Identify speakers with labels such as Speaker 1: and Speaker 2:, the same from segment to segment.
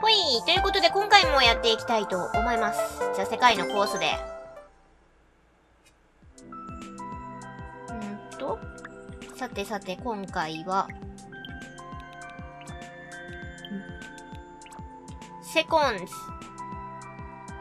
Speaker 1: ほいということで今回もやっていきたいと思います。じゃあ世界のコースで。んと、さてさて今回は、セコンズ、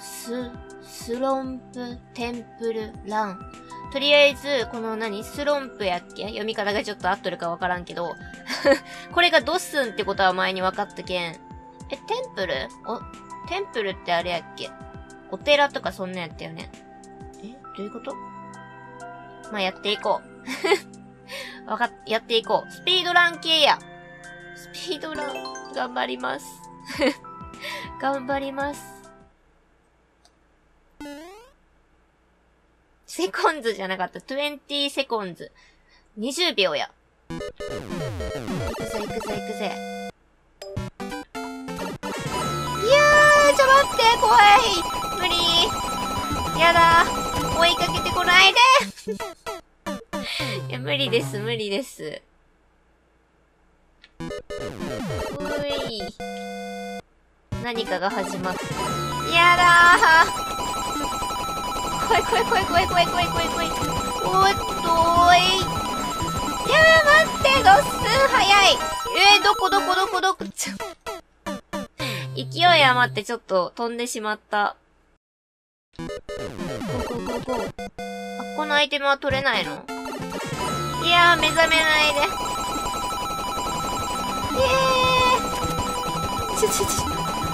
Speaker 1: ス、スロンプテンプルラン。とりあえず、この何？スロンプやっけ？読み方がちょっと合っとるかわからんけど、これがドッスンってことは前に分かったけん。え、テンプル？お、テンプルってあれやっけ？お寺とかそんなやったよね。えどういうこと？まあ、やっていこう。わかっ、やっていこう。スピードラン系や。スピードラン、頑張ります。頑張ります。セコンズじゃなかった。20セコンズ。20秒や。行くぜ行くぜ行くぜ。怖い。無理。やだ。追いかけてこないで。いや、無理です、無理です。うい。何かが始まった。やだー。怖い怖い怖い怖い怖い怖い怖い怖い。おっとーい。やー待ってドッスン早いえー、どこどこどこどこちょ、勢い余ってちょっと飛んでしまった。ゴーゴーゴーゴー。あ、このアイテムは取れないの？いやー、目覚めないで。イエーイちょちょちょ、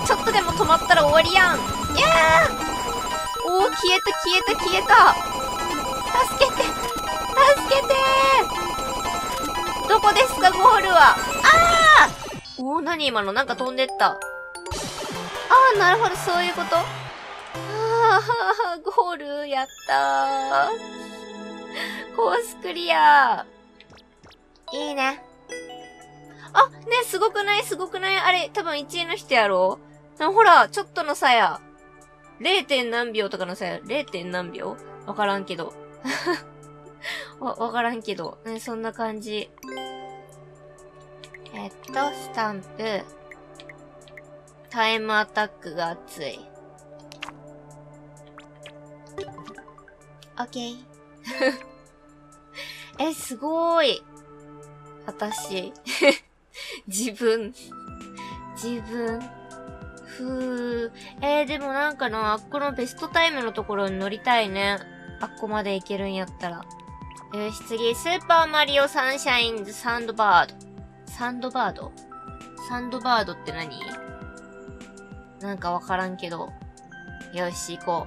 Speaker 1: ちょっとでも止まったら終わりやん。いやーおー、消えた消えた消えた助けて助けてーどこですか、ゴールは。ああおお、なに今の？なんか飛んでった。ああ、なるほど、そういうこと。ああ、ゴール、やったー。コースクリアいいね。あ、ね、すごくない？すごくない？あれ、多分1位の人やろ？ほら、ちょっとの差や。0. 点何秒とかの差や。0. 点何秒？わからんけど。わ、わからんけど。ね、そんな感じ。えっと、スタンプ。タイムアタックが熱い。オッケー。え、すごーい。私。自分。自分。ふー。えー、でもなんかな、あっこのベストタイムのところに乗りたいね。あっこまで行けるんやったら。よし、次、スーパーマリオサンシャインズサンドバード。サンドバード？サンドバードって何？なんかわからんけど。よし、行こ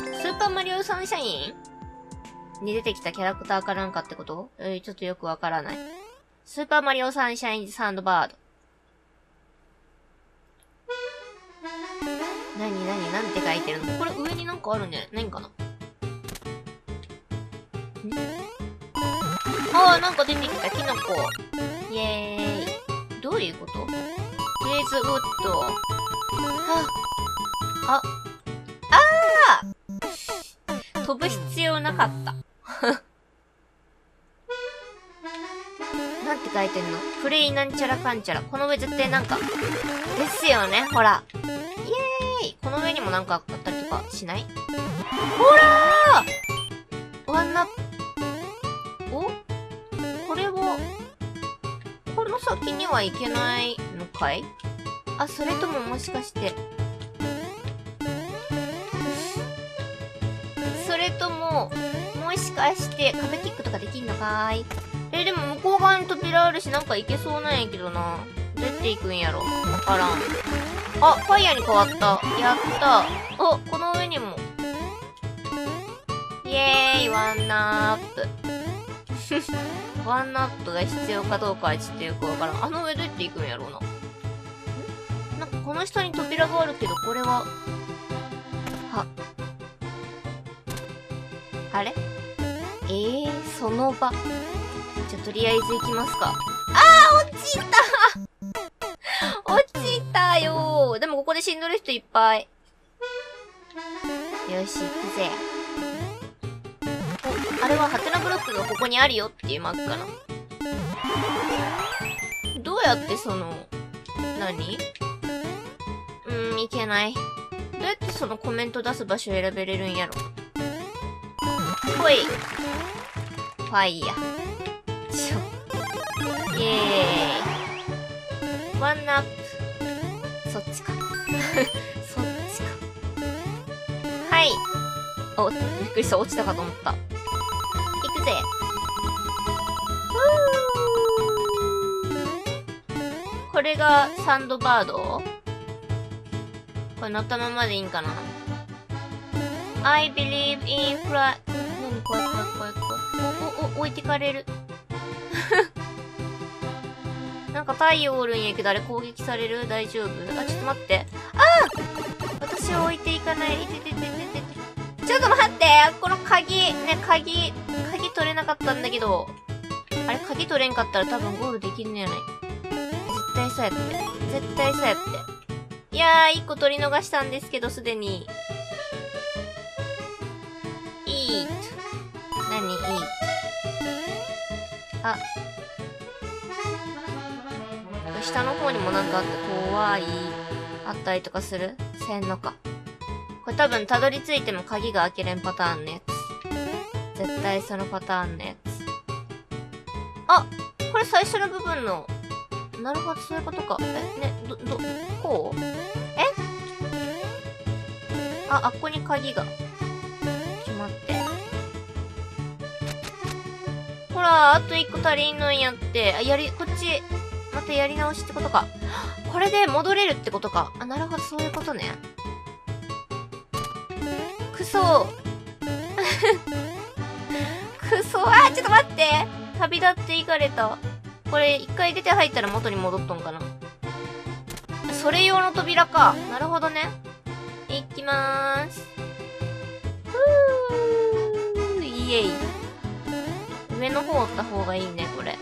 Speaker 1: う。スーパーマリオサンシャイン？に出てきたキャラクターかなんかってこと？えー、ちょっとよくわからない。スーパーマリオサンシャインサンドバード。なになになんて書いてるの？これ上になんかあるね。何かな？ああ、なんか出てきた、キノコ。イェーイ。どういうこと？フレーズウッド。はあ、ああ飛ぶ必要なかった。なんて書いてんの？プレイなんちゃらかんちゃら。この上絶対なんか、ですよね、ほら。イエーイ。この上にもなんかあったりとかしない？ほらー。ワンナップ。の先には行けないのかい？あ、それとももしかして。それとも、もしかして壁キックとかできんのかーいえ、でも向こう側に扉あるしなんか行けそうなんやけどな。どうやって行くんやろわからん。あ、ファイヤーに変わった。やった。お、この上にも。イエーイ、ワンナップ。ワンナップが必要かどうかはちょっとよくわからん。あの上どうやって行くんやろうな。なんかこの下に扉があるけど、これは、は、あれ？えー、その場。じゃ、とりあえず行きますか。あー落ちた 落ちたよでもここで死んどる人いっぱい。よし、行くぜ。あれはハテナブロックがここにあるよっていうマークかな。どうやってその、何？に行けない。どうやってそのコメント出す場所選べれるんやろ。ほい。ファイヤ。ちょ。イェーイ。ワンナップ。そっちか。そっちか。はい。お、びっくりした。落ちたかと思った。行くぜ。これがサンドバード？これ乗ったままでいいんかな ?I believe in fly... 何怖い怖い怖い怖い。お、お、お、置いてかれる。なんか太陽おるんやけど、あれ攻撃される大丈夫あ、ちょっと待って。あ私を置いていかない。いてててててて。ちょっと待ってこの鍵、ね、鍵、鍵取れなかったんだけど。あれ、鍵取れんかったら多分ゴールできんのやない。絶対そうやって。絶対そうやって。いやー、一個取り逃したんですけど、すでに。いい何？いいあ。下の方にもなんかあって怖い。あったりとかする？せんのか。これ多分たどり着いても鍵が開けれんパターンのやつ。絶対そのパターンのやつ。あこれ最初の部分の。なるほど、そういうことか。え、ね、ど、ど、こう？え？あ、あっこに鍵が。決まって。ほら、あと一個足りんのやって。あ、やり、こっち、またやり直しってことか。これで戻れるってことか。あ、なるほど、そういうことね。くそ くそあ、ちょっと待って旅立って行かれた。これ、一回出て入ったら元に戻っとんかな。それ用の扉か。なるほどね。行きまーす。ふー、イエイ。上の方おった方がいいね、これ。って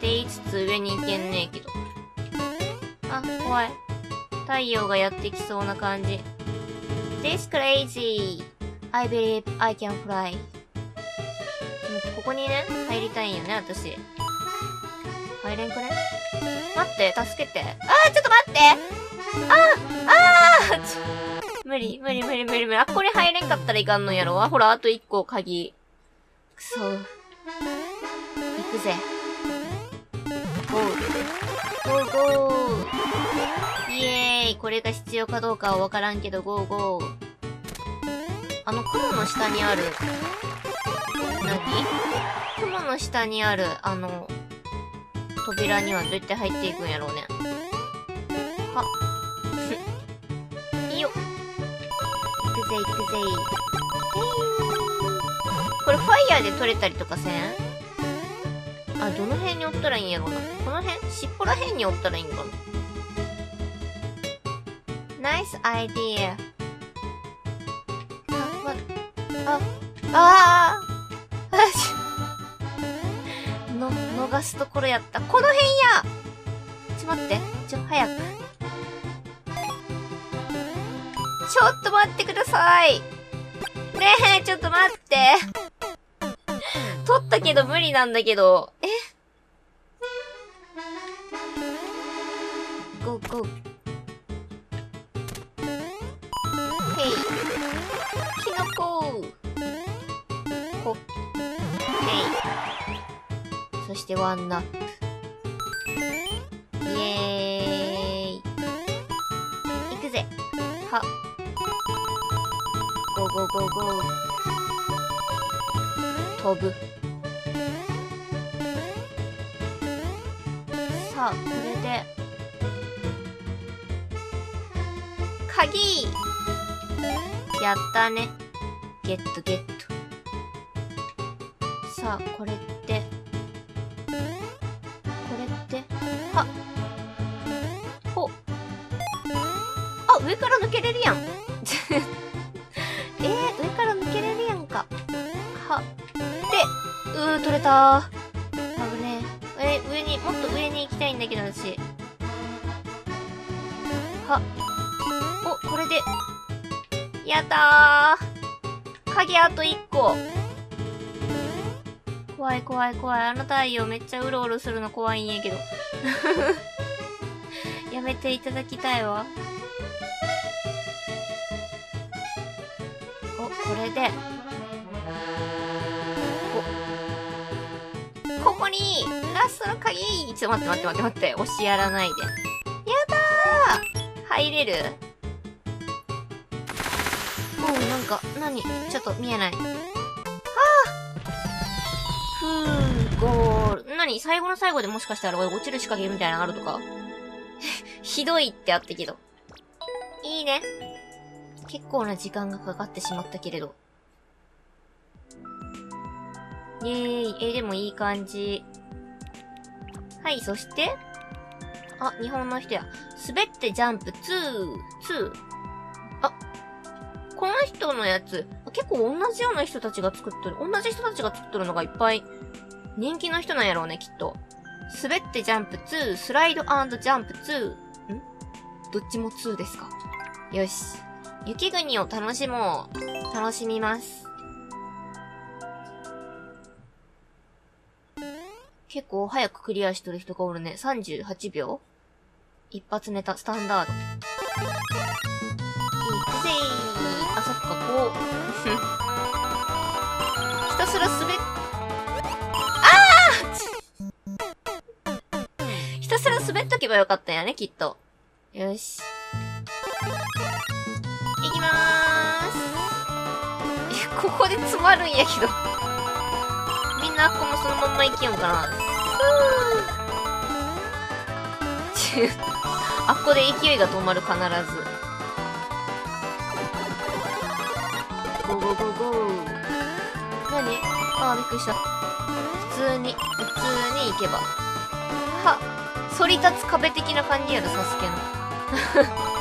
Speaker 1: 言いつつ上に行けんねえけど。あ、怖い。太陽がやってきそうな感じ。This crazy. I believe I can fly. ここにね、入りたいんよね、私。入れんくね？待って、助けて。あー、ちょっと待ってあーあー無理、無理、無理、無理、無理。あ、ここに入れんかったらいかんのやろあ、ほら、あと一個鍵。くそ。行くぜ。ゴー。ゴーゴー。イエーイ。これが必要かどうかはわからんけど、ゴーゴー。あの雲の下にある、何？雲の下にある、あの、扉にはどうやって入っていくんやろうね。あ。いいよ。行くぜ行くぜ。これファイヤーで取れたりとかせん？あ、どの辺におったらいいんやろうな。この辺？尻尾ら辺におったらいいんかな。ナイスアイディア。ああ、ああすところやった。この辺やちょっと、待って。ちょ、早く。ちょっと待ってください。ねえ、ちょっと待って。取ったけど無理なんだけど。え？ゴーゴー。そしてワンナップ。イエーイ。行くぜ。は。ゴーゴーゴーゴー。飛ぶ。さあ、これで。鍵やったね。ゲットゲット。さあ、これって、上から抜けれるやん。えー、上から抜けれるやんか。は、で、うー、取れたー。危ねえ。え、上に、もっと上に行きたいんだけど、私。は、お、これで、やったー。鍵あと1個。怖い怖い怖い。あの太陽めっちゃうろうろするの怖いんやけど。やめていただきたいわ。これで、こ、ここに、ラストの鍵ちょっと待って待って待って待って、押しやらないで。やだー入れる？もうなんか、何？ちょっと見えない。はあふー、ゴール。何？最後の最後でもしかしたら落ちる仕掛けみたいなのあるとか？ひどいってあったけど。いいね。結構な時間がかかってしまったけれど。イェーイ。え、でもいい感じ。はい、そして、あ、日本の人や。滑ってジャンプ2、2。あ、この人のやつ、結構同じような人たちが作ってる。同じ人たちが作ってるのがいっぱい人気の人なんやろうね、きっと。滑ってジャンプ2、スライドジャンプ2。ん？どっちも2ですか？よし。雪国を楽しもう。楽しみます。結構早くクリアしてる人がおるね。38秒一発ネタ、スタンダード。いくぜー。あ、そっか、こう。ひたすら滑っ、あーひたすら滑っとけばよかったんやね、きっと。よし。ここで詰まるんやけど。みんなこのそのまんま行きよんかな。あっこで勢いが止まる必ず。ゴーゴーゴーゴー。何？あー、びっくりした。普通に、普通に行けば。は、反り立つ壁的な感じやろ、サスケの。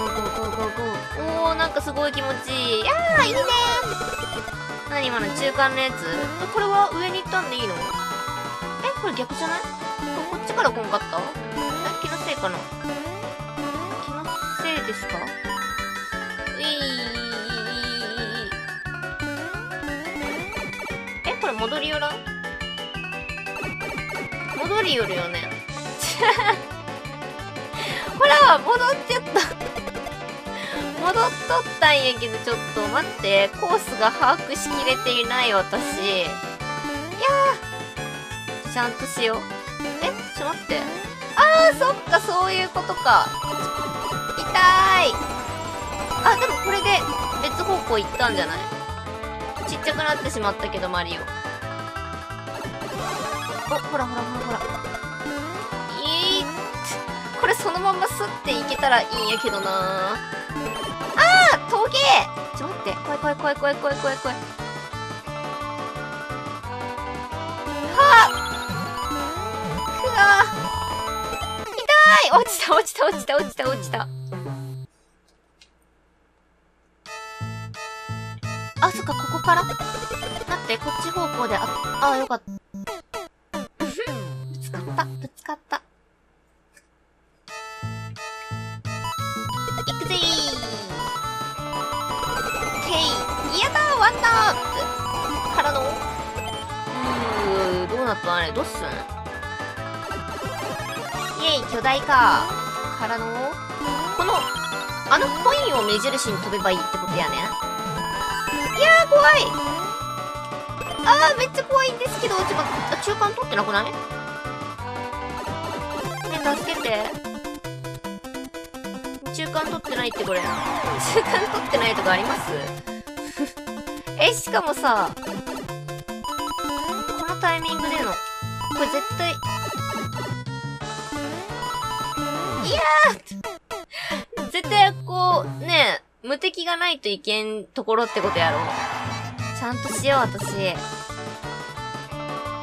Speaker 1: ゴーゴーゴーゴーゴー。おー、なんかすごい気持ちいい。あー、いいねー何今の中間のやつこれは上に行ったんでいいのえ、これ逆じゃないこっちからこんかったえ、気のせいかな気のせいですかいいえ、これ戻り寄らん？戻り寄るよね。ほら戻っちゃった戻っとったんやけど、ちょっと待って。コースが把握しきれていない私。いやー。ちゃんとしよう。えちょっと待って。あー、そっか、そういうことか。痛い。あ、でもこれで別方向行ったんじゃない？ちっちゃくなってしまったけど、マリオ。お、ほらほらほらほら。いい。これそのままスッていけたらいいんやけどなー。ちょっと待って。怖い怖い怖い怖い怖い怖い怖い。はあくわ痛い落ちた落ちた落ちた落ちた落ちた。あ、そっか、ここから待って、こっち方向で、あ、あ、よかった。ンダー。からのうー、どうなった？あれどうすん？イェイ、巨大か。からのこの、あのコインを目印に飛べばいいってことやね。いやー、怖い。あー、めっちゃ怖いんですけど、ちょっと、中間取ってなくない？ね、助けて。中間取ってないってこれ。中間取ってないとかあります？え、しかもさ、このタイミングでの、これ絶対、いやー絶対こう、ね無敵がないといけんところってことやろ。ちゃんとしよう、私。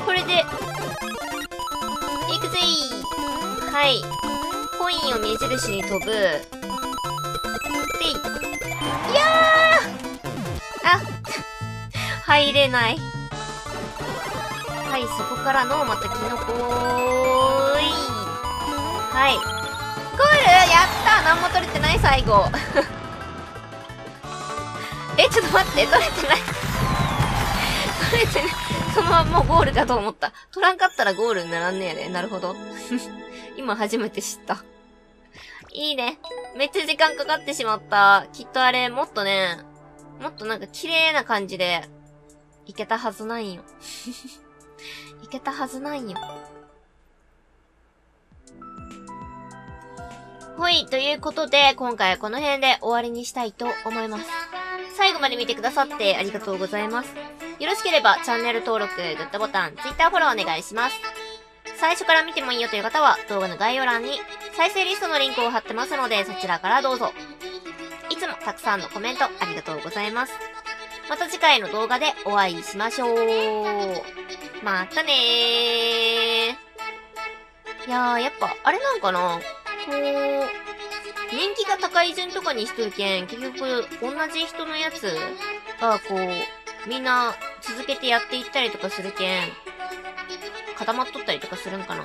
Speaker 1: これで、行くぜーはい。コインを目印に飛ぶ。入れない。はい、そこからの、またキノコーい。はい。ゴールやった何も取れてない最後。え、ちょっと待って、取れてない取れてない。そのままもうゴールかと思った。取らんかったらゴールにならんねやね。なるほど。今初めて知った。いいね。めっちゃ時間かかってしまった。きっとあれ、もっとね、もっとなんか綺麗な感じで、いけたはずないよ。いけたはずないよ。ほい、ということで、今回はこの辺で終わりにしたいと思います。最後まで見てくださってありがとうございます。よろしければチャンネル登録、グッドボタン、Twitter フォローお願いします。最初から見てもいいよという方は動画の概要欄に再生リストのリンクを貼ってますのでそちらからどうぞ。いつもたくさんのコメントありがとうございます。また次回の動画でお会いしましょう。またねー。いやー、やっぱ、あれなんかなこう、人気が高い順とかにしとるけん、結局、同じ人のやつが、こう、みんな続けてやっていったりとかするけん、固まっとったりとかするんかな